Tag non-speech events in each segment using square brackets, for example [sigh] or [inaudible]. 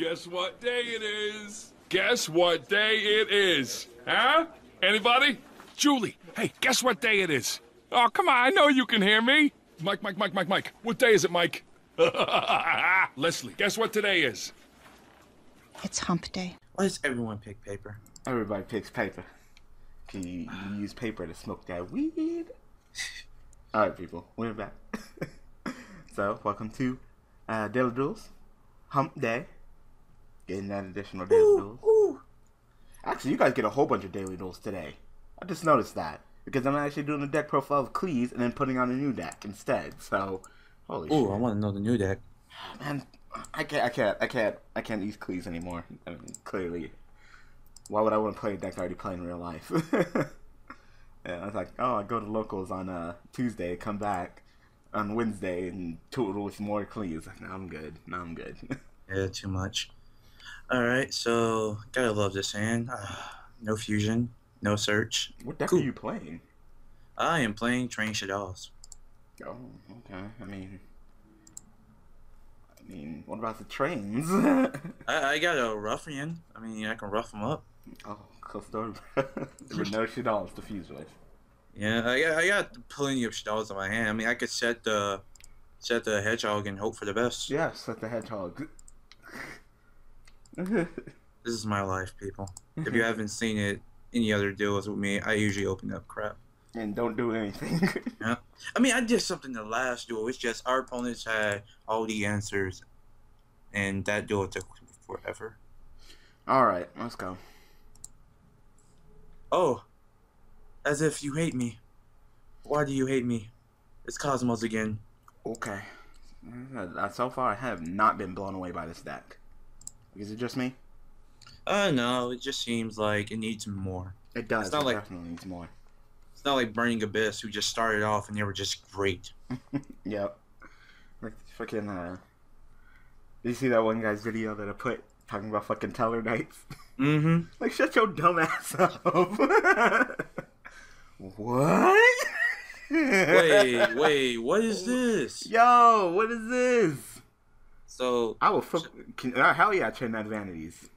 Guess what day it is? Guess what day it is? Huh? Anybody? Julie, hey, guess what day it is? Oh, come on, I know you can hear me. Mike, Mike, Mike, Mike, Mike. What day is it, Mike? [laughs] Leslie, guess what today is? It's hump day. Why does everyone pick paper? Everybody picks paper. Can you, you use paper to smoke that weed? [laughs] All right, people, we're back. [laughs] so, welcome to uh, Daily Duels, Hump Day. Getting that additional Daily Duels. Actually, you guys get a whole bunch of Daily Duels today. I just noticed that because I'm actually doing a deck profile of Qlis and then putting on a new deck instead. So, holy Ooh, shit! I want to know the new deck. Man, I can't, I can't, I can't, I can't use Qlis anymore. I mean, clearly, why would I want to play a deck I already play in real life? [laughs] yeah, I was like, oh, I go to locals on uh, Tuesday, come back on Wednesday, and total with more Qlis. Like, no, I'm good. No, I'm good. [laughs] Yeah, too much. All right, so gotta love this hand. Ah, no fusion, no search. what deck Cool. are you playing? I am playing Train Shadows. Oh, okay. I mean, I mean, what about the trains? [laughs] I, I got a ruffian. I mean, I can rough him up. oh, cool [laughs] story. With no all to fuse with. Yeah, I got, I got plenty of Shadows in my hand. I mean, I could set the set the hedgehog and hope for the best. Yeah, set the hedgehog. [laughs] This is my life, people. If you [laughs] haven't seen it, any other deals with me, I usually open up crap. and don't do anything. [laughs] yeah. I mean, I did something the last duel. It's just our opponents had all the answers, and that duel took forever. All right, let's go. Oh, as if you hate me. Why do you hate me? It's Cosmos again. Okay. Uh, so far, I have not been blown away by this deck. Is it just me? Uh, no, it just seems like it needs more. It does. It's not it like- definitely needs more. It's not like Burning Abyss, who just started off and they were just great. [laughs] Yep. Like fucking. Uh, did you see that one guy's video that I put talking about fucking Tellarknights? Mm-hmm. [laughs] like, shut your dumb ass up. [laughs] what? Wait, wait, what is this? Yo, what is this? So, I will fuck. Can, uh, hell yeah, chain that vanities.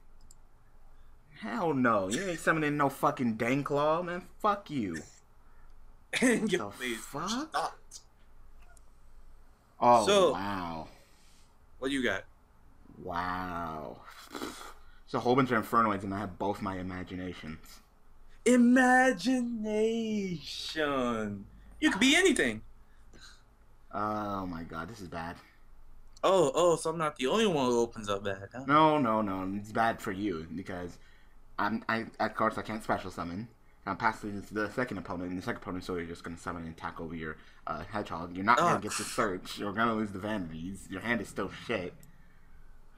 Hell no, you ain't summoning no fucking Danclaw, man. Fuck you. [laughs] your the face fuck? stopped. Oh So- wow, What you got? wow. It's a whole bunch of Infernoids, and I have both my imaginations. Imagination. You could be anything. Oh my god, this is bad. Oh, oh, so I'm not the only one who opens up bad. Huh? No, no, no, it's bad for you because I'm. I of course I can't special summon. I'm passing this to the second opponent, and the second opponent, so you're just gonna summon and attack over your uh, hedgehog. You're not Oh, gonna get to search. You're gonna lose the vanities. Your hand is still shit.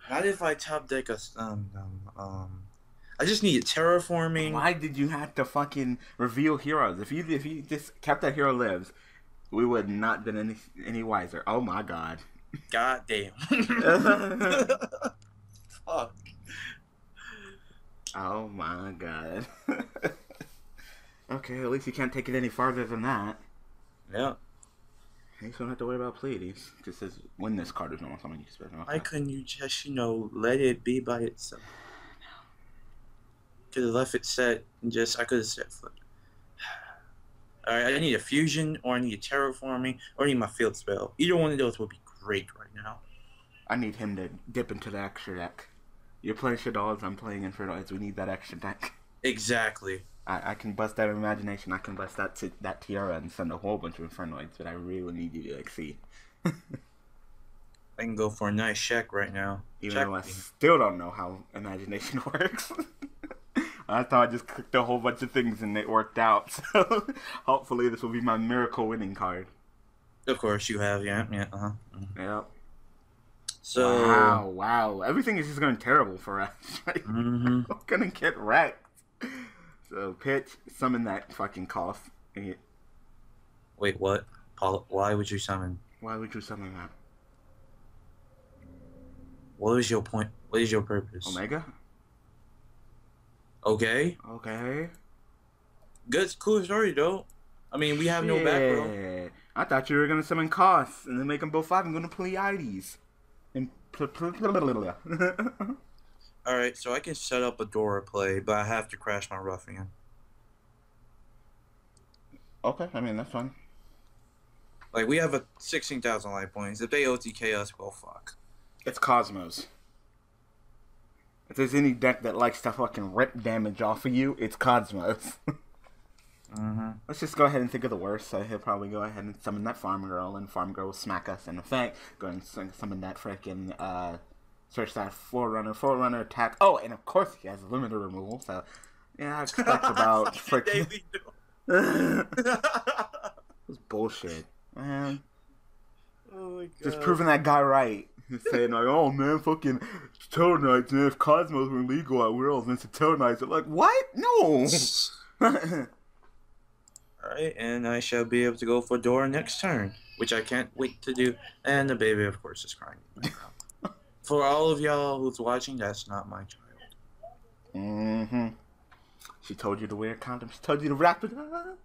Not if I top deck a um um um. I just need terraforming. Why did you have to fucking reveal heroes? If you if you just kept that hero lives, we would not been any any wiser. Oh my god. God damn. [laughs] Fuck. Oh my god. okay, at least you can't take it any farther than that. Yeah. You don't have to worry about Pleiades. Just says when this card is normal summon, you can special. Why couldn't you just, you know, let it be by itself? Could have left it set and just I could have set foot. [sighs] Alright, I need a fusion or I need a terraforming or I need my field spell. Either one of those would be great right now. I need him to dip into the extra deck. You're playing Shadows, I'm playing Infernoids. We need that extra deck. Exactly. I, I can bust that imagination. I can bust that t- that Tierra and send a whole bunch of Infernoids, but I really need you to like see. [laughs] I can go for a nice check right now. Even check though I me. still don't know how imagination [laughs] works. [laughs] I thought I just clicked a whole bunch of things and it worked out. So hopefully this will be my miracle winning card. Of course you have, yeah, yeah, uh-huh. mhm. Yep. So wow, wow. Everything is just going terrible for us. [laughs] hmm I'm [laughs] gonna get wrecked. So pitch, summon that fucking cough. You- Wait, what? Paul, why would you summon? Why would you summon that? What is your point? What is your purpose? Omega? Okay, Okay. good, cool story though. I mean, we have no back row. Shit. I thought you were gonna summon Kaus and then make them both five. I'm gonna Pleiades. And pl- pl- pl- pl- pl- pl- All right, so I can set up a Dora play, but I have to crash my ruffian. Okay, I mean that's fine. Like we have a sixteen thousand life points. If they OTK us, well, fuck. It's Cosmos. If there's any deck that likes to fucking rip damage off of you, it's Cosmos. [laughs] Mm-hmm. Let's just go ahead and think of the worst. So he'll probably go ahead and summon that Farm Girl, and Farm Girl will smack us in effect. Go and summon that freaking uh, search that Forerunner, Forerunner attack. Oh, and of course he has limited removal. So yeah, I expect [laughs] about freaking. [laughs] It's bullshit, man. oh my god. Just proving that guy right. Saying like, "Oh man, fucking Tellarknights, man. If Cosmos were legal at Worlds, then Tellarknights are like, what? No." [laughs] Alright, and I shall be able to go for Dora next turn, which I can't wait to do. And the baby, of course, is crying. [laughs] for all of y'all who's watching, that's not my child. mm-hmm. She told you to wear condoms. She told you to wrap it up.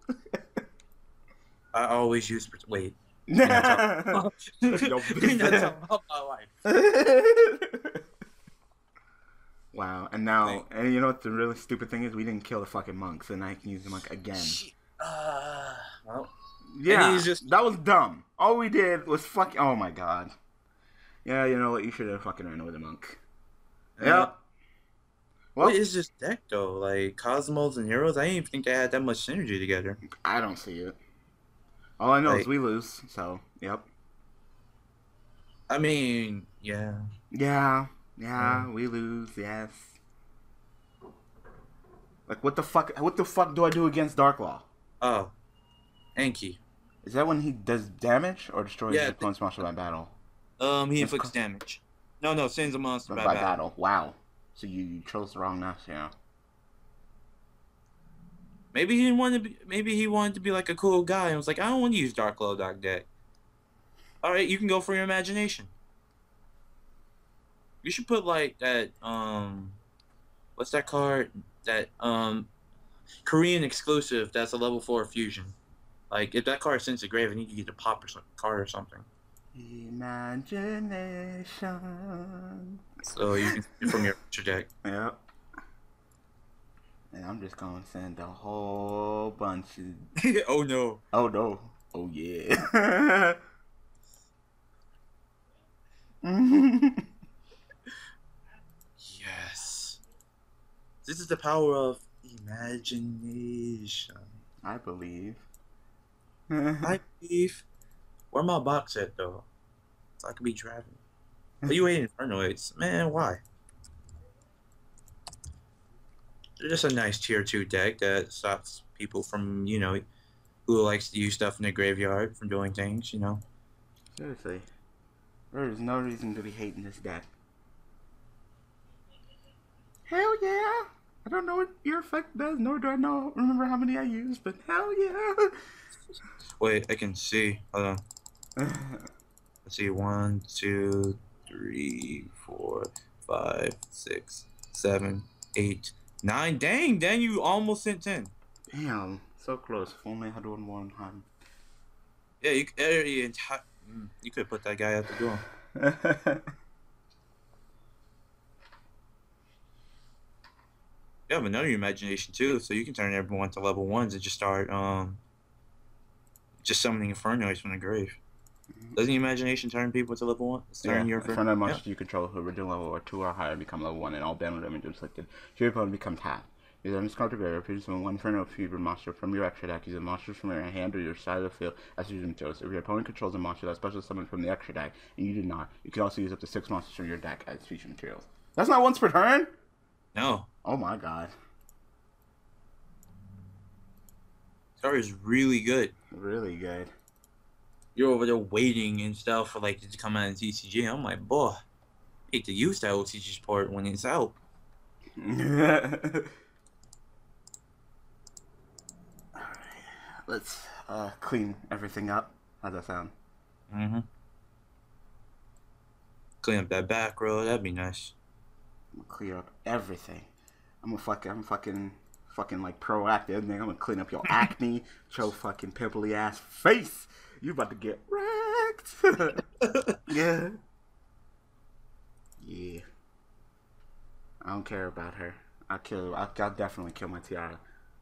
I always use. Wait. Yo, [laughs] You're not [laughs] talking about my life. wow, and now, Like- and you know what the really stupid thing is? We didn't kill the fucking monk, so now I can use the monk again. Shit. Uh, well, Yeah, just- that was dumb. All we did was fucking. Oh my god. Yeah, you know what? You should have fucking ran with the monk. Yep. Well, what is this deck though? Like Cosmos and Heroes, I didn't even think they had that much synergy together. I don't see it. All I know is we lose. So, yep. I mean, yeah. Yeah, yeah, we lose. Yes. Like, what the fuck? What the fuck do I do against Darklaw? Oh, Anki. Is that when he does damage or destroys Yeah, his opponent's monster by battle? Um, he inflicts co- damage. No, no, sends a monster By, by, battle. battle. Wow. So you, you chose the wrong nest, yeah. Maybe he didn't want to be. Maybe he wanted to be like a cool guy and was like, I don't want to use Dark Glow Dark deck. All right, you can go for your imagination. You should put like that. Um, what's that card? That um, Korean exclusive. That's a level four fusion. Like if that card sends to grave, I need to get a pop or some card or something. Imagination. So you can get from your extra deck. [laughs] Yep. And I'm just gonna send a whole bunch of. [laughs] oh no. Oh no. Oh yeah. [laughs] Yes. This is the power of imagination. I believe. [laughs] I believe. Where my box at though? So I could be driving. Are you waiting for noise? Man, why? Just a nice tier two deck that stops people from, you know, who likes to use stuff in the graveyard from doing things, you know. Seriously. There is no reason to be hating this deck. Hell yeah! I don't know what your effect does, nor do I know remember how many I used, but hell yeah! Wait, I can see. Hold on. [sighs] Let's see. One, two, three, four, five, six, seven, eight, nine. Dang, Dan, you almost sent ten. Damn, so close. If only I had one more time. Yeah, you, uh, you, mm, you could put that guy out the door. [laughs] You have another imagination too, so you can turn everyone to level ones and just start um just summoning infernos from the grave. Doesn't the imagination turn people to level one? It's yeah, your in infer- front of yeah. monsters you control who original level or two or higher become level one, and all damage damage inflicted. Your opponent becomes half. You then discard the graveyard, produce one Inferno Fever monster from your extra deck using monsters from your hand or your side of the field as using materials. If your opponent controls a monster that's special summoned from the extra deck, and you do not, you can also use up to six monsters from your deck as feature materials. That's not once per turn? No, Oh my god. card is really good. Really good. You're over there waiting and stuff for like it to come out in TCG. I'm like, boy, I hate to use that OTG support when it's out. [laughs] Alright, let's uh, clean everything up. How's that sound? Mm-hmm. Clean up that back row. That'd be nice. I'm gonna clear up everything. I'm a fucking, I'm fucking, fucking like proactive. Nigga. I'm gonna clean up your acne, [laughs] your fucking pimply ass face. You about to get wrecked. [laughs] yeah. Yeah. I don't care about her. I'll kill. I'll, I'll definitely kill my Tierra.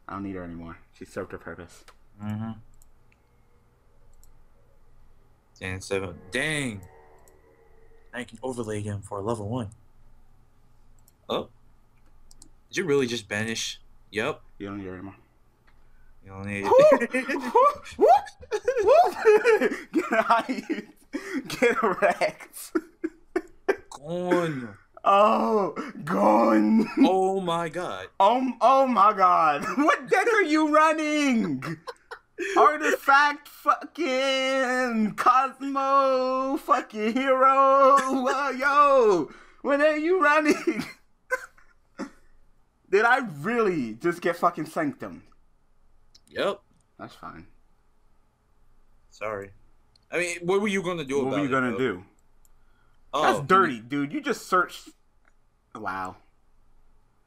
I don't need her anymore. She served her purpose. Mm-hmm. And seven. Dang. I can overlay them for a level one. Oh. Did you really just banish? Yup. You don't need her anymore. You don't need [laughs] it. Get out! Get wrecked. Gone. Oh, gone. Oh my god. Oh, oh my god. What deck are you running? Artifact fucking Cosmo fucking hero. Uh, yo, what are you running? Did I really just get fucking sanctum? Yep. That's fine. Sorry. I mean, what were you gonna do What were you it, gonna though? do? Oh, That's dirty, dude. You just searched. Wow.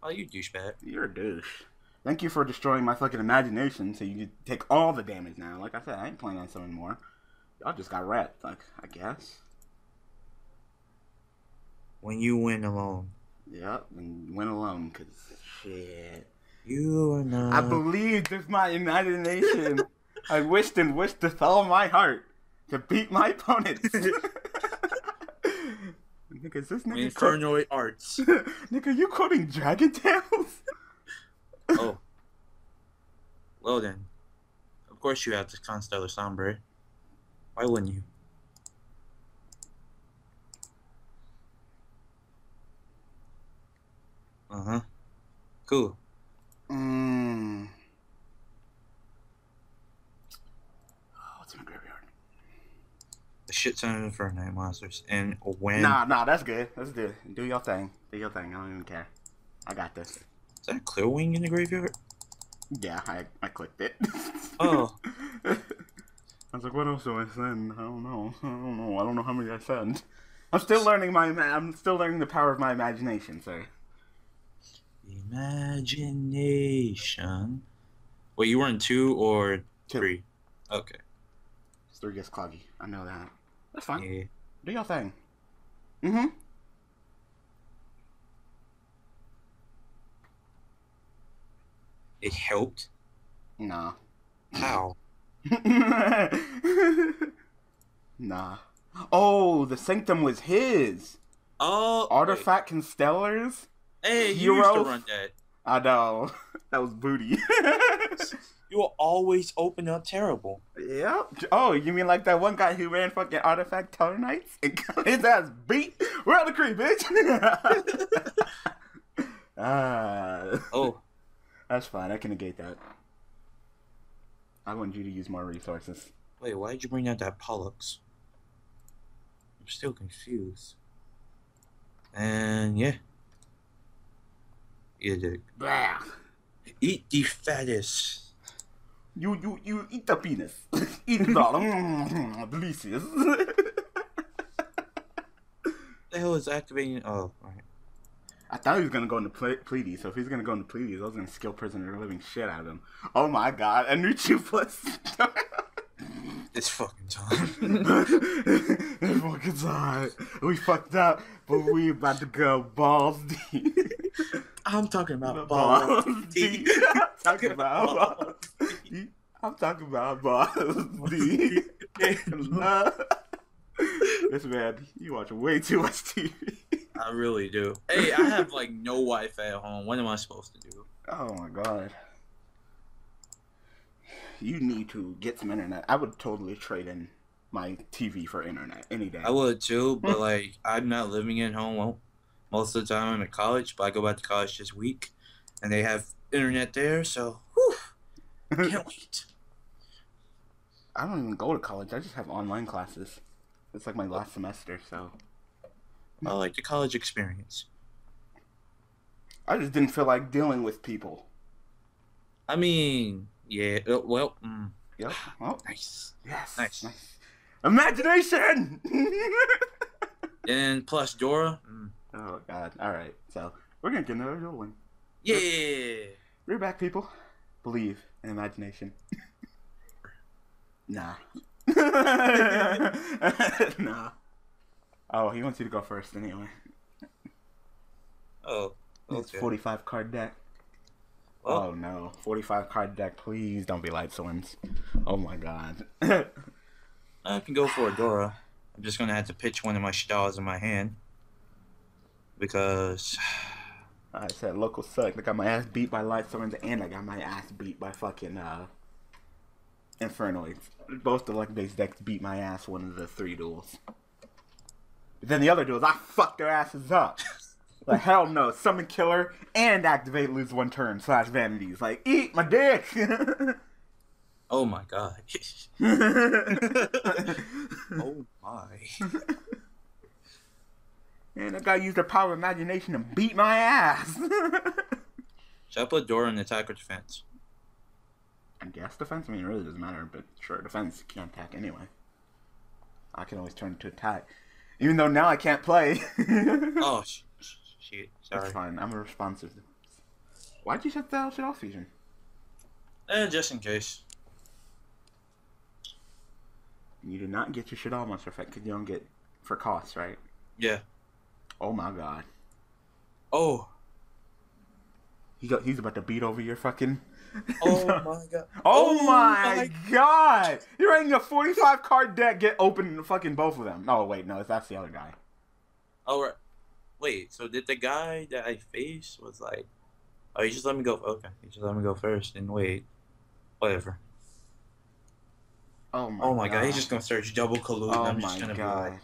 Oh, you douchebag. You're a douche. Thank you for destroying my fucking imagination so you could take all the damage now. Like I said, I ain't playing on something more. Y'all just got wrecked, like, I guess. When you win alone, Yep, and went alone, cause shit. you are not. I believed with my imagination. I wished and wished with all my heart to beat my opponents. [laughs] nigga, is this nigga quote- Infernoid arts. [laughs] nigga, you quoting Dragon Tales? [laughs] oh. Well then. Of course you have the Constellar Sombre. Why wouldn't you? Uh huh. Cool. Mmm. Oh, what's in my graveyard? A shit ton of Inferno monsters. And when. Nah, nah, that's good. That's good. Do do your thing. Do your thing. I don't even care. I got this. Is that a clear wing in the graveyard? Yeah, I, I clicked it. [laughs] Oh. I was like, what else do I send? I don't know. [laughs] I don't know. I don't know how many I send. I'm still learning my. ima- I'm still learning the power of my imagination, sir. Imagination. Wait, you were in two or Two. three? Okay. Three gets cloggy. I know that. That's fine. Yeah. Do your thing. Mm-hmm. It helped. Nah. How? [laughs] nah. Oh, the sanctum was his. Oh. Artifact Constellars? Wait. Hey, you used to run that. I know. [laughs] That was booty. [laughs] You will always open up terrible. yep. Oh, you mean like that one guy who ran fucking Artifact Tellarknights and got [laughs] his ass beat? We're on the creek, bitch. ah, Oh, that's fine. I can negate that. I want you to use more resources. wait, why did you bring out that Pollux? I'm still confused. And yeah. Eat it. Blah. Eat the fattest. You you you eat the penis. [laughs] eat it all. Mm, delicious. [laughs] the hell is activating? Oh, right. I thought he was gonna go into Ple- Pleiades, so if he's gonna go into Pleiades, I was gonna skill prisoner the living shit out of him. Oh my god, a new two plus. [laughs] It's fucking time. it's fucking time. We fucked up, but we about to go balls deep. I'm talking about balls balls deep. deep. I'm talking about balls deep. I'm talking about balls deep. this man, you watch way too much TV. I really do. Hey, I have like no Wi-Fi at home. What am I supposed to do? Oh my god. You need to get some internet. I would totally trade in my TV for internet any day. I would too, but like I'm not living at home. Well, most of the time I'm at college, but I go back to college this week, and they have internet there, so whew, [laughs] can't wait. I don't even go to college. I just have online classes. It's like my last semester, so I like the college experience. I just didn't feel like dealing with people. I mean, yeah. uh, Well, mm, Yep. Oh, nice. yes. Nice. Nice. Imagination. [laughs] And plus Dora. Mm, oh god. All right. So we're gonna get another one. yeah. We're back, people. Believe in imagination. [laughs] nah. [laughs] nah. Oh, he wants you to go first anyway. Oh, It's 45 card deck. Well, oh no. 45 card deck. Please don't be Lightsworns. Oh my god. [laughs] I can go for a Dora. I'm just gonna have to pitch one of my Shadows in my hand. Because I said local suck. I got my ass beat by Lightsworns and I got my ass beat by fucking uh Infernoids. Both the luck based decks beat my ass one of the three duels. But then the other duels, I fucked their asses up. [laughs] Like hell no, summon killer and activate lose one turn slash vanities. Like eat my dick. oh my god. [laughs] [laughs] oh my. And that guy used the power of imagination to beat my ass. [laughs] Should I put Dora in attack or defense? I guess defense. I mean, it really doesn't matter, but sure, defense can't attack anyway. I can always turn to attack, even though now I can't play. [laughs] Oh sh- sh- shit. That's Sorry. fine. I'm a responsive. Why'd you shut that shit off, Fusion? Eh, just in case. You do not get your shit all monster effect because you don't get for costs, right? Yeah. Oh my god. Oh. He got, he's about to beat over your fucking. [laughs] Oh my god. Oh, oh my, god! You're writing a 45 card deck, get open fucking both of them. Oh, wait, no, that's the other guy. Oh, right. Wait, so did the guy that I faced was like, oh, you just let me go. Okay, you just let me go first and wait. Whatever. Oh my Oh my god, he's just gonna search double collude. Oh I'm just my gonna god. be like,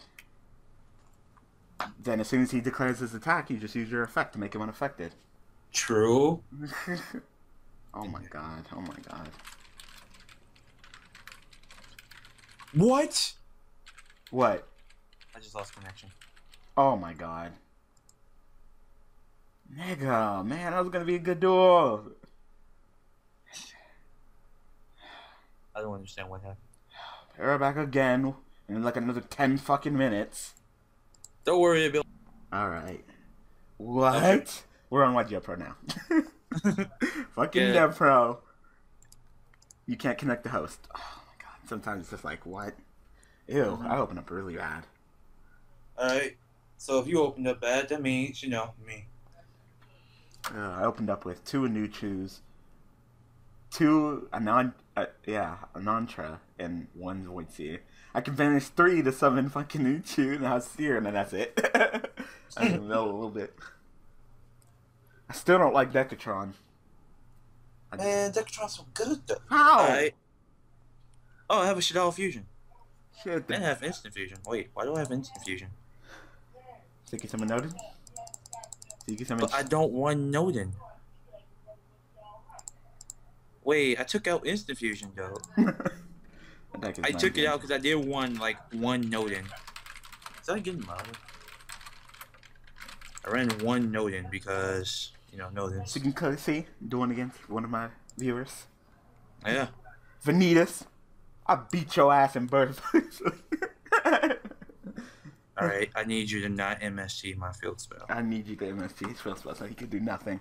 Then as soon as he declares his attack, you just use your effect to make him unaffected. true. [laughs] oh my god. Oh my god. What? What? I just lost connection. Oh my god. Nigga, man, that was gonna be a good duel. I don't understand what happened. We're back again in like another 10 fucking minutes. Don't worry, Bill. Alright. What? Okay. We're on YGOPro now. [laughs] fucking Yeah. DevPro. You can't connect the host. Oh my god. Sometimes it's just like, what? Ew, Mm-hmm. I open up really bad. Alright. So if you opened up bad, that means, you know, me. Uh, I opened up with two new chews, two a non, uh, yeah, a nontra, and one void seer. I can banish three to summon fucking new chew, and I was seer, and then that's it. [laughs] I can know a little bit. I still don't like Decatron. I Man, Decatron's so good though. How? Alright. Oh, I have a Shadow Fusion. Shit, And I the, have Instant Fusion. Wait, why do I have Instant Fusion? think you summon noted. So you can summon. But I don't want Nodin. Wait, I took out Instant Fusion though. [laughs] That deck is I took it out because I did one like one Nodin. Is that getting louder? I ran one Nodin because you know Nodins. So you can clearly see doing against one of my viewers, Yeah. Vanitas. I beat your ass in birth. [laughs] All right. I need you to not MST my field spell. I need you to MST spell spell so he can do nothing.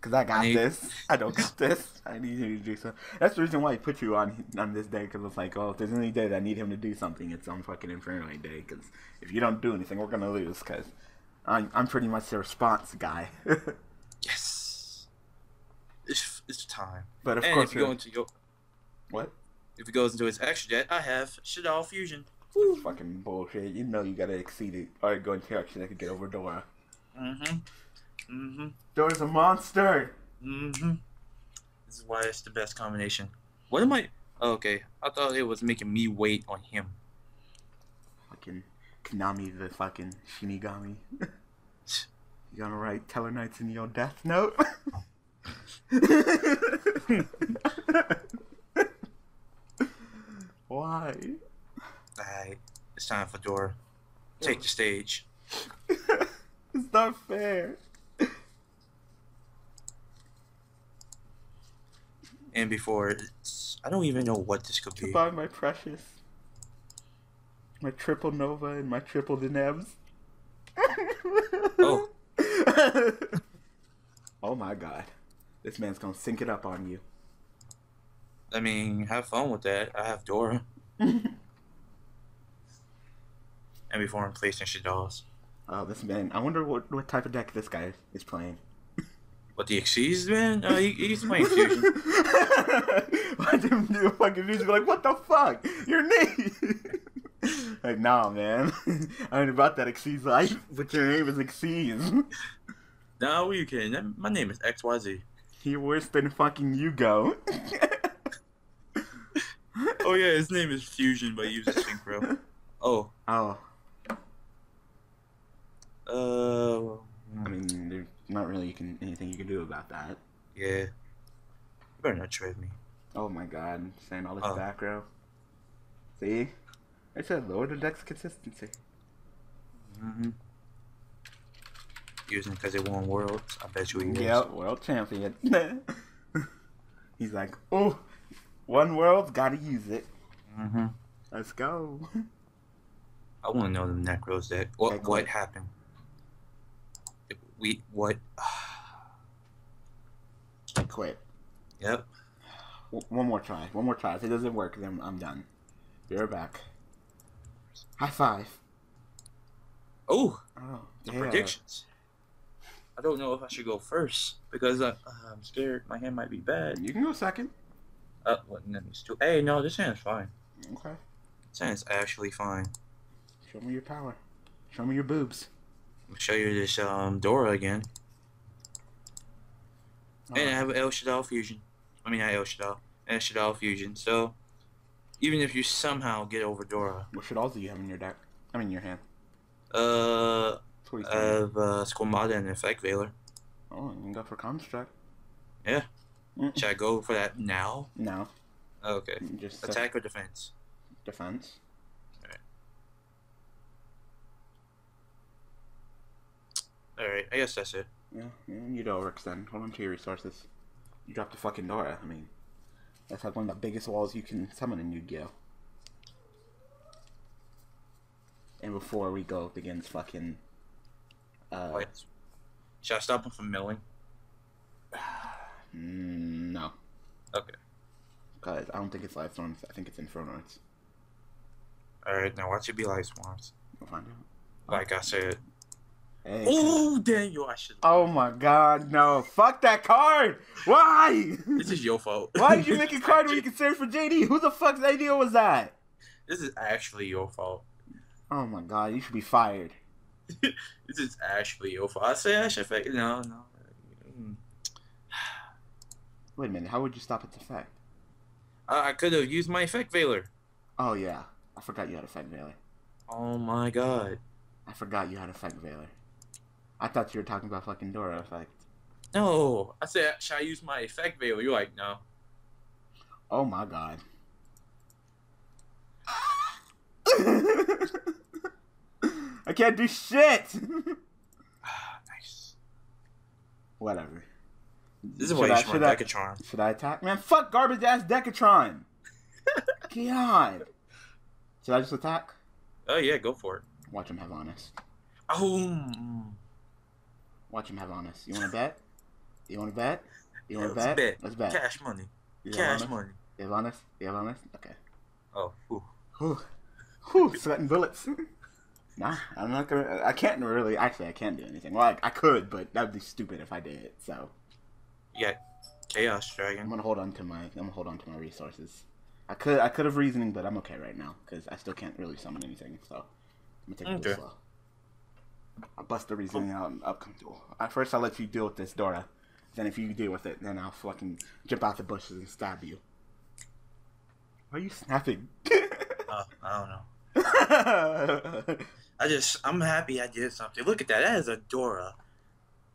Cause I got I this. I don't got [laughs] this. I need you to do something. That's the reason why I put you on on this day. Cause it's like, oh, if there's any day that I need him to do something, it's on fucking Inferno Day. Cause if you don't do anything, we're gonna lose. Cause I'm I'm pretty much the response guy. [laughs] Yes. It's it's time. but of and course, if you go into your what? if it goes into its extra jet, I have Shadow Fusion. It's fucking bullshit. You know you gotta exceed it or go into action that could get over Dora. Mm-hmm. Mm-hmm. Dora's a monster. Mm-hmm. This is why it's the best combination. What am I? oh, okay, I thought it was making me wait on him. Fucking Konami, the fucking Shinigami. [laughs] you gonna write Tellarknights in your death note? [laughs] Why? Alright, it's time for Dora. Take the stage. [laughs] it's not fair. And before, it's, I don't even know what this could be. Goodbye, my precious. My triple Nova and my triple Denebs. Oh. [laughs] oh my god. This man's gonna sink it up on you. I mean, have fun with that. I have Dora. [laughs] and before I'm placing Shadows. Oh, this man. I wonder what, what type of deck this guy is playing. What the Xyz man? Uh, he, he's playing fusion. [laughs] Watch him do fucking music like, what the fuck? Your name? [laughs] like, nah, man. [laughs] I ain't about that Xyz life, but your name is Xyz. no, what are you kidding? My name is XYZ. He worse than fucking you go. Oh yeah, his name is Fusion, but he uses Synchro. Oh, oh, uh, I mean, not really you can, anything you can do about that. yeah. You better not trade me. Oh my god, saying all this Oh. back row. See? I said lower the deck's consistency. Mm-hmm. Using because it won worlds. I bet you he is. World champion. [laughs] He's like, oh, one world, gotta use it. Mm-hmm. Let's go. I want to know the Necros that what what happened. We what? I [sighs] quit. Yep. W- one more try. One more try. If it doesn't work, then I'm done. Be right back. High five. Oh, Oh, the yeah. predictions. I don't know if I should go first because I, I'm scared my hand might be bad. You can go second. Uh, what? Let me still. Hey, no, this hand's fine. Okay. This hand's actually fine. Show me your power. Show me your boobs. Show you this um Dora again, and I have El Shaddoll fusion. I mean, not El Shaddoll, El Shaddoll fusion. So, even if you somehow get over Dora, What should also you have in your deck? I mean, your hand. uh, That's what he's I have uh, Squamata and Effect Veiler. oh, you can go for construct. Yeah. Mm, Should I go for that now? No, Okay. just Attack or defense? defense. Alright, I guess that's it. Yeah, you do then. Hold on to your resources. You dropped the fucking Dora. I mean, that's like one of the biggest walls you can summon in Yu-Gi-Oh. And before we go up against fucking, uh, Wait. Should I stop him from milling? [sighs] mm, no, Okay. cause I don't think it's Lightsworns. I think it's Inferno Arts. Alright, now watch it be Lightsworns. We'll find out. Like I said. Hey. Oh, Daniel, I should. Oh my God, no! Fuck that card. Why? This is your fault. Why did you make a card where you [laughs] can search for JD? Who the fuck's idea was that? This is actually your fault. Oh my God, you should be fired. [laughs] This is actually your fault. I say I should fake. No, no. [sighs] Wait a minute, how would you stop its effect? I, I could have used my effect veiler. Oh yeah, I forgot you had effect veiler. Oh my god. I forgot you had effect veiler. I thought you were talking about fucking Dora effect. No, I said, should I use my effect veiler? You're like, no. Oh my god. [laughs] I can't do shit. Ah, nice. Whatever. This is Should you I- should I- Decatron. Should I attack? Man, fuck garbage ass Decatron. [laughs] God. Should I just attack? Oh yeah, go for it. Watch him have honest. Oh. Watch him have honest. You want to bet? You want to bet? You want to bet? bet. Let's bet. cash money. You Cash money. You have honest? You have honest? Okay. Oh, whew. Whew. Whew, sweating bullets. [laughs] nah, I'm not gonna. I can't really. Actually, I can't do anything. Well, I, I could, but that would be stupid if I did it. So Yeah. Chaos Dragon. I'm gonna hold on to my. I'm gonna hold on to my resources. I could. I could have reasoning, but I'm okay right now because I still can't really summon anything. So I'm gonna take Okay. little slow. I'll bust the reasoning oh. out in upcoming duel. At first, I'll let you deal with this, Dora. Then, if you deal with it, then I'll fucking jump out the bushes and stab you. Why are you snapping? Oh, I don't know. [laughs] I just, I'm happy I did something. Look at that. That is a Dora.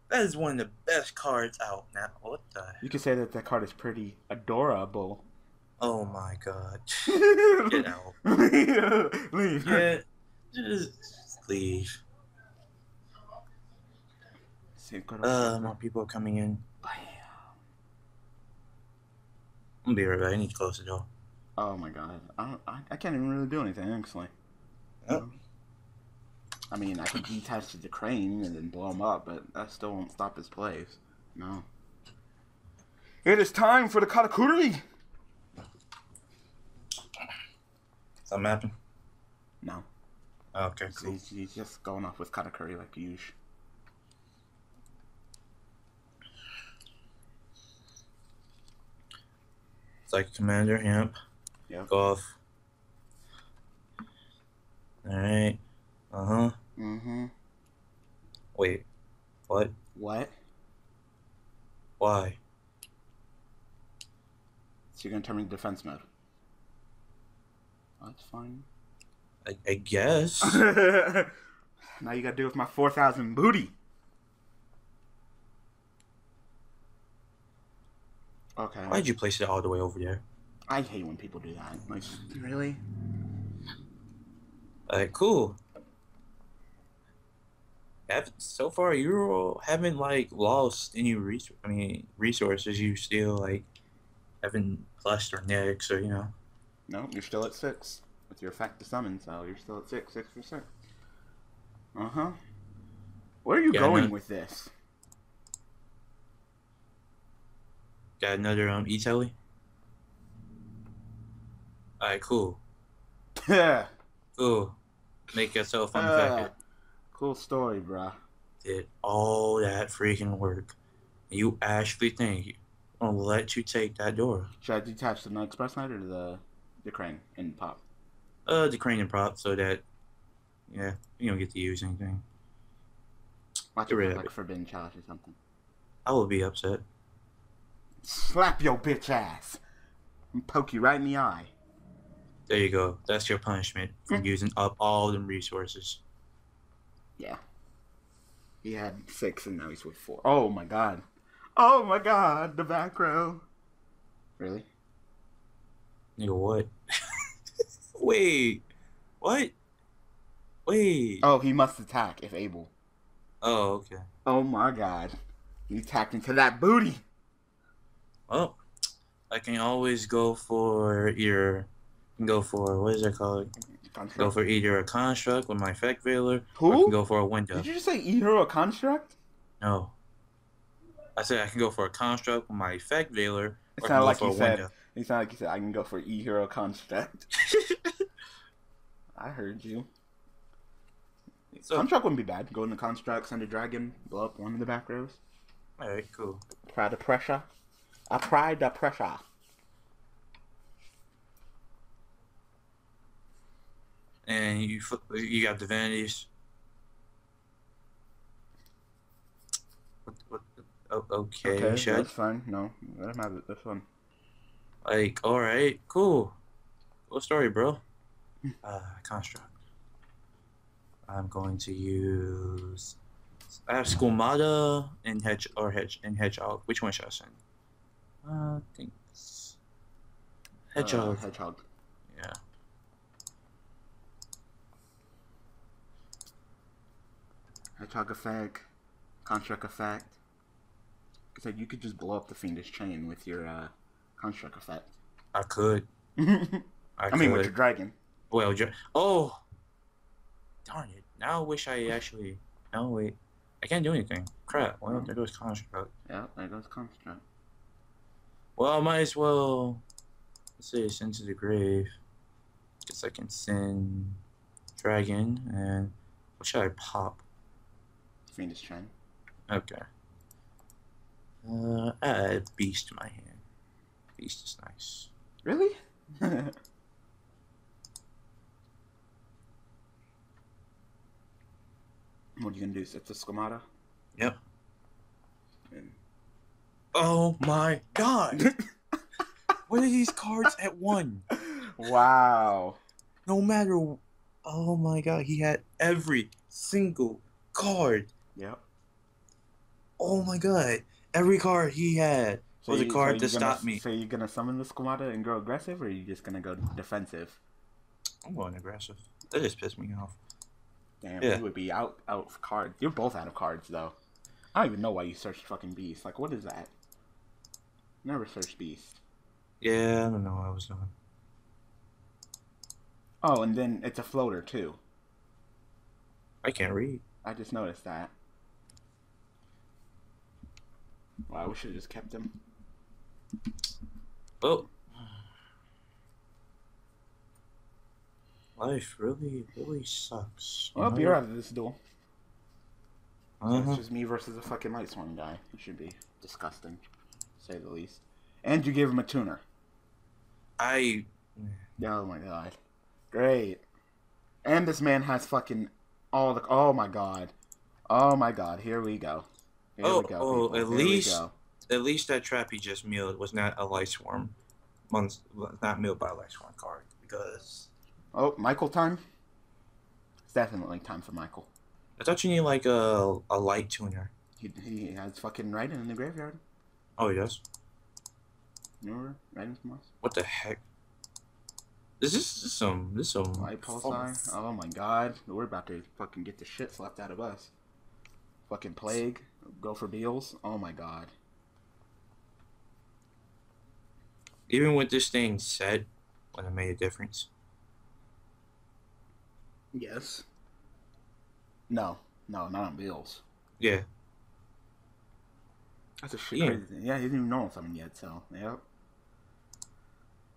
That is one of the best cards out now. What the? You could say that that card is pretty adorable. Oh my god. [laughs] Get out. [laughs] Leave. Leave. Yeah. Just leave. Uh, more people are coming in. I'm gonna be right back. I need to close the door. Oh my god. I, don't, I, I can't even really do anything, actually. Oh. I mean, I could detach the crane and then blow him up, but that still won't stop his plays. No. It is time for the katakuri! Something happened? No. Okay, So cool. he's, he's just going off with katakuri like usual. Like Commander Hemp. Yep. Golf. Alright. Uh huh. Mm-hmm. Wait. What? What? Why? So you're gonna turn me to defense mode. That's fine. I, I guess. [laughs] now you gotta deal with my 4,000 booty. Okay. Why'd you place it all the way over there? I hate when people do that. Like, really? Alright, cool. Have, so far, you haven't like lost any res- I mean resources. You still like haven't plushed or nicks or you know. No, you're still at six with your effect to summon, so you're still at six, six for six. Uh huh. Where are you Yeah, going with this? Got another um e telly. Alright, cool, Yeah. cool. Make yourself Uh, unaffected. cool story, bruh. Did all that freaking work. You actually think I'm gonna let you take that door? Should I detach the Express Knight or the the crane and pop? Uh, the crane and prop so that yeah, you don't get to use anything. Watch it rid look of like it. Forbidden Challenge or something. I will be upset. Slap your bitch ass and poke you right in the eye. There you go. That's your punishment for Hmm. using up all them resources. Yeah. He had six and now he's with four. Oh my god. Oh my god, the back row. Really? Nigga, what? [laughs] Wait. What? Wait. Oh, he must attack if able. Oh, okay. Oh my god. He tapped into that booty. Well, I can always go for either go for what is it called? Go for either a construct with my effect veiler, or I Who? can go for a Winda. Did you just say E-Hero Construct? No. I said I can go for a construct with my effect veiler, It or I can sounded like you a said. Winda. It sounded like you said I can go for E-Hero Construct. [laughs] I heard you. So, Construct wouldn't be bad. Go into Construct, send a dragon, blow up one of the back rows. alright, cool. Try the pressure. Apply the pressure. And you flip, you got divinities. What, what, oh, okay, Okay, should that's fine. No, let him have it. That's fine. Like, all right, cool. Cool story, bro. Uh, construct. I'm going to use. I have Squamata and Hedge or Hedge and Hedgehog. Which one should I send? Uh, I think it's Hedgehog. Uh, hedgehog. yeah. Hedgehog effect. Construct effect. It's like you could just blow up the Fiendish Chain with your uh, Construct effect. I could. [laughs] I I, mean, with your dragon. Well, ju- oh, darn it! Now I wish I actually. No wait, I can't do anything. Crap. Well, there goes construct. Yeah, there goes Construct. Well, I might as well. Let's say send to the grave. Guess I can send dragon and what should I pop? Fiendish Chain. Okay. Uh, add beast to my hand. Beast is nice. Really? [laughs] what are you gonna do? Set the Squamata? Yep. And- Oh my god! [laughs] what are these cards at one? wow. No matter. Oh my god, he had every single card. Yep. Oh my god, every card he had was a you- card to you gonna- stop me. So you're gonna summon the Squamata and go aggressive, or are you just gonna go defensive? I'm going aggressive. That just pissed me off. Damn, Yeah. you would be out out of cards. You're both out of cards though. I don't even know why you searched fucking Beast. Like, what is that? Never searched Beast. Yeah, I don't know what I was doing. Oh, and then it's a floater too. I can't read. I just noticed that. Wow, we should have just kept him. Oh. Life really, really sucks. Well, know? you're out of this duel. So Uh-huh. It's just me versus a fucking Lightsworn guy. It should be disgusting, say the least. And you gave him a tuner. I Oh my god. Great. And this man has fucking all the. Oh my god. Oh my god. Here we go. Here Oh, we go. oh, people. at Here least- at least that trap he just milled was not a Lightsworn. Not milled by a Lightsworn card because Oh, Michael time? It's definitely time for Michael. I thought you need like a a light tuner. He, he has fucking Raiden in the graveyard. Oh yes. Remember? Writing from us? What the heck? Is this, this some this some Light pulsar. Oh my god. We're about to fucking get the shit slapped out of us. Fucking plague. Go for deals. Oh my god. Even with this thing said, would it made a difference. Yes. No. No, not on bills. Yeah. That's a shit Yeah. crazy thing. Yeah, he didn't even know something yet, so yep.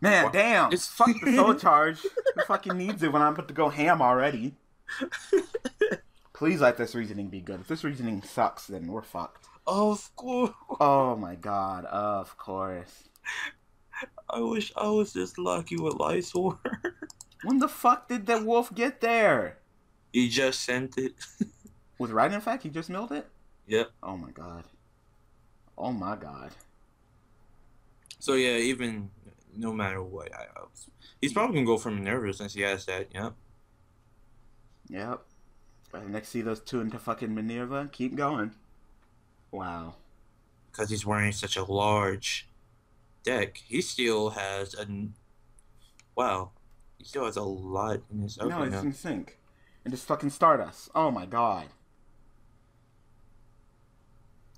Man, What? damn! It's- fuck the soul [laughs] charge. Who fucking needs it when I'm about to go ham already? [laughs] Please let this reasoning be good. If this reasoning sucks, then we're fucked. Of course. Oh my god, of course. I wish I was this lucky with sword. [laughs] When the fuck did that wolf get there? he just sent it. Was right in fact he just milled it? Yep. Oh my god. Oh my god. So yeah, even no matter what, I, I was, he's probably gonna go for Minerva since he has that. Yep. Yep. Right next see those two into fucking Minerva. Keep going. Wow. because he's wearing such a large deck, he still has a wow. He still has a lot in his No, it's in sync. And just fucking Stardust. Oh my god.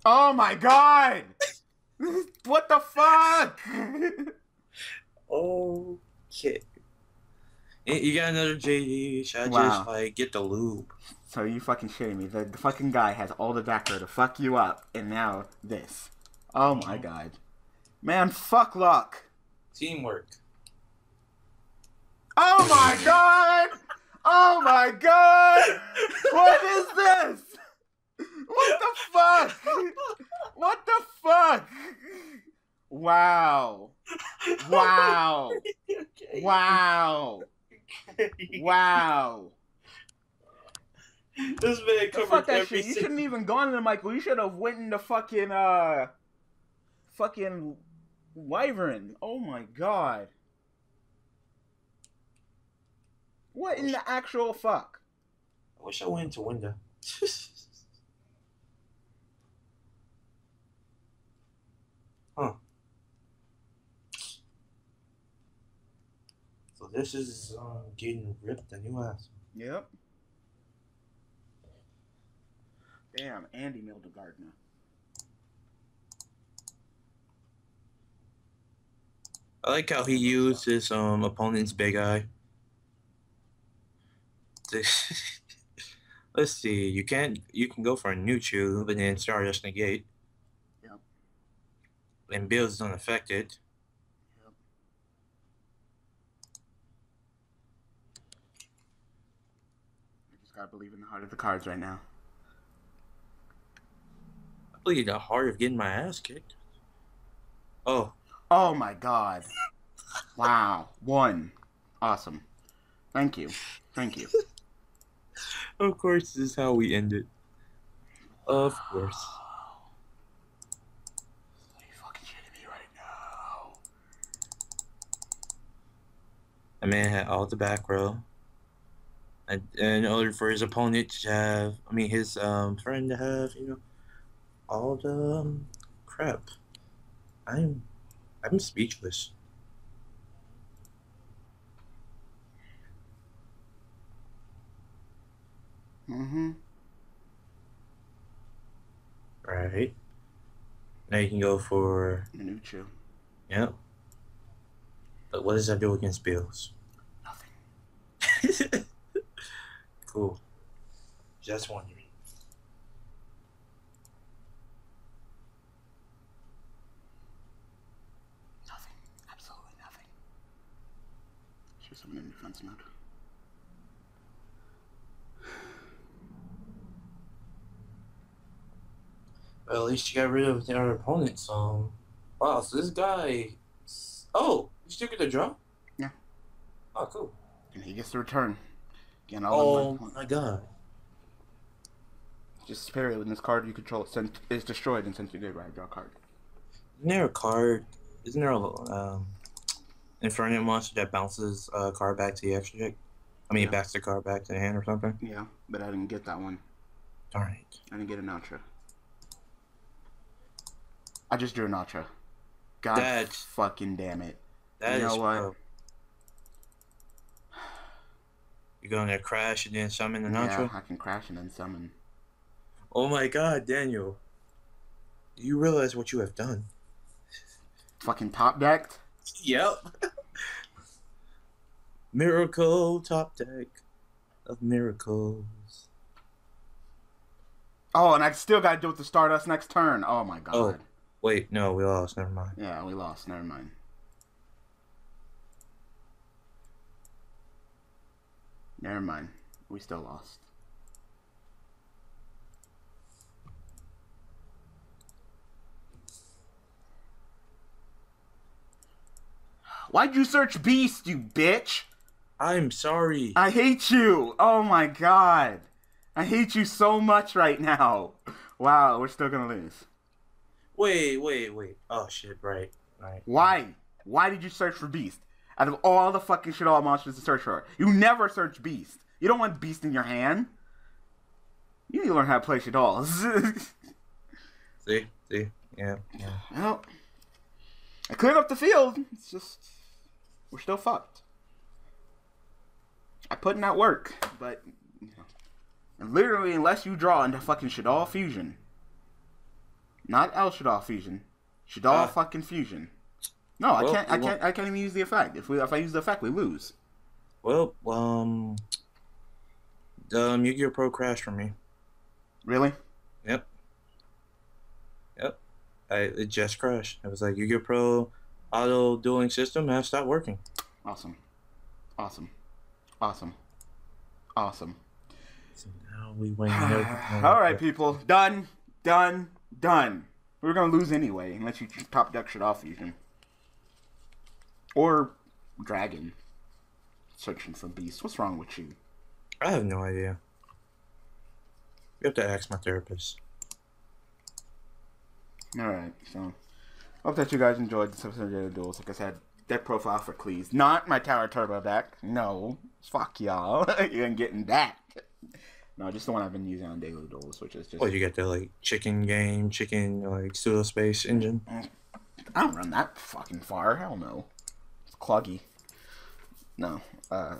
Oh my god! [laughs] what the fuck? okay. You- You got another JD. Should I Wow. just like get the loop? so you fucking shitting me. The, the fucking guy has all the backer to fuck you up, and now this. Oh my mm-hmm. god. Man, fuck luck. Teamwork. Oh my god! Oh my god! What is this? What the fuck? What the fuck? Wow. Wow. [laughs] Wow. Wow. This man covered Fuck that shit. You shouldn't even gone to the Michael. You should have went into fucking uh fucking Wyvern. Oh my god. What in the actual fuck? I wish I went to Winda. [laughs] huh. So this is um, getting ripped a new ass. Yep. Damn, Andy milled a Gardner. I like how he used his um opponent's big eye. [laughs] Let's see. You can't. You can go for a new chew, but then Stardust negate. Yep. And Bill's unaffected. I just gotta believe in the heart of the cards right now. I believe the heart of getting my ass kicked. Oh, Oh my god. Wow. One. Awesome. Thank you. Thank you. [laughs] of course, this is how we end it. Of course. Are you fucking shitting me right now? A man had all the back row. And in order for his opponent to have, I mean, his um, friend to have, you know, all the um, crap. I'm, I'm speechless. Mm-hmm. Right. Now you can go for, Minuccio. yep. But what does that do against Bills? Nothing. [laughs] cool. Just wondering. Nothing. Absolutely nothing. Should summon in defense mode. Well, at least you got rid of our opponents. Um, wow. So this guy, oh, still get the draw? Yeah. Oh, cool. And he gets to return. Again, all Oh my god. Just it when this card you control sent, is destroyed and sent to graveyard. Draw a card. Isn't there a card? Isn't there a um, Infernoid monster that bounces a card back to the extra deck? I mean, Yeah. backs the card back to the hand or something? Yeah, but I didn't get that one. Alright. I didn't get an Ultra. I just drew an Ultra. God That's- fucking damn it. That is. You know what? pro. You're going to crash and then summon the Yeah, Ultra? I can crash and then summon. Oh my god, Daniel. Do you realize what you have done? Fucking top decked. Yep. [laughs] Miracle top deck of miracles. Oh, and I still got to do it to Stardust next turn. Oh my oh, god. Oh. Wait, no, we lost. Never mind. Yeah, we lost. Never mind. Never mind. We still lost. Why'd you search Beast, you bitch? I'm sorry. I hate you. Oh my god. I hate you so much right now. Wow, we're still gonna lose. Wait, wait, wait. Oh shit! Right, right. Why? Why did you search for Beast? Out of all the fucking Shaddoll monsters to search for, you never search Beast. You don't want Beast in your hand. You need to learn how to play Shaddoll. [laughs] See, see, yeah, yeah. well, I cleared up the field. It's just we're still fucked. I put in that work, but you know, and literally, unless you draw into fucking Shaddoll fusion, not El Shaddoll fusion, Shaddoll Ah. fucking fusion. No, I can't. I can't. won't- I can't even use the effect. If we, if I use the effect, we lose. Well, um, um, Yu-Gi-Oh! Pro crashed for me. Really? Yep. Yep. I it just crashed. It was like Yu-Gi-Oh! Pro auto dueling system has stopped working. Awesome. Awesome. Awesome. Awesome. So now we win. [sighs] All right, people. Done. Done. Done. We're gonna lose anyway, unless you top deck Shaddoll fusion. Or dragon. Searching for beast. What's wrong with you? I have no idea. You have to ask my therapist. Alright, so hope that you guys enjoyed this episode of Daily Duels. Like I said, deck profile for Qlis. Not my Tower Turbo deck. No. Fuck y'all. [laughs] you ain't getting that. No, just the one I've been using on Daily Duels, which is just Well, you get the like chicken game, chicken like pseudo space engine. Mm. I don't run that fucking far. Hell no. Cloggy. No. Uh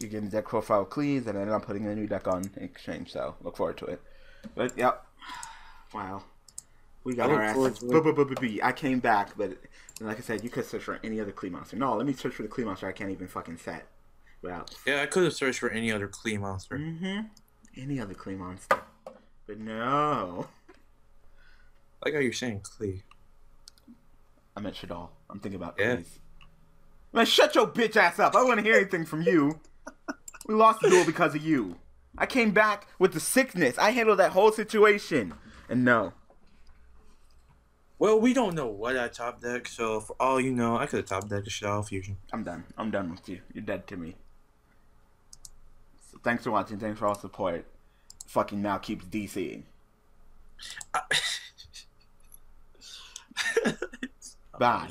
you get the deck profile Qlis, and then I'm putting a new deck on in exchange, so look forward to it. But yep. Wow. We got I our asses. I came back, but like I said, you could search for any other Qli monster. No, let me search for the Qli monster I can't even fucking set. Without Yeah, I could have searched for any other Qli monster. mm-hmm. any other Qli monster. But no. I like how you're saying Qli. I meant Shaddoll. I'm thinking about Yeah. Man, shut your bitch ass up. I don't want to hear anything from you. We lost the duel because of you. I came back with the sickness. I handled that whole situation. And no. Well, we don't know what I top deck, so for all you know, I could have top decked the Shadow Fusion. I'm done. I'm done with you. You're dead to me. So thanks for watching. Thanks for all the support. Fucking now keeps DCing. [laughs] Bye.